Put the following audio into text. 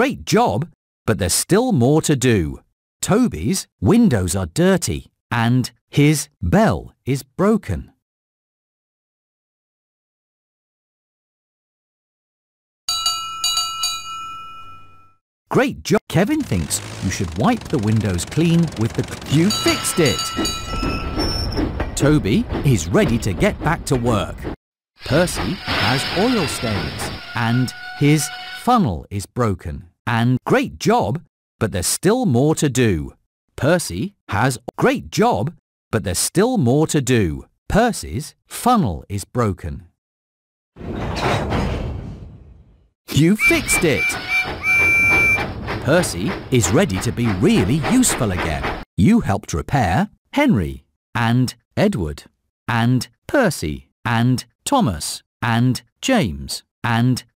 Great job, but there's still more to do. Toby's windows are dirty and his bell is broken. Great job. Kevin thinks you should wipe the windows clean with the... You fixed it! Toby is ready to get back to work. Percy has oil stains and his funnel is broken. And great job, but there's still more to do. Percy has great job, but there's still more to do. Percy's funnel is broken. You fixed it! Percy is ready to be really useful again. You helped repair Henry and Edward and Percy and Thomas and James and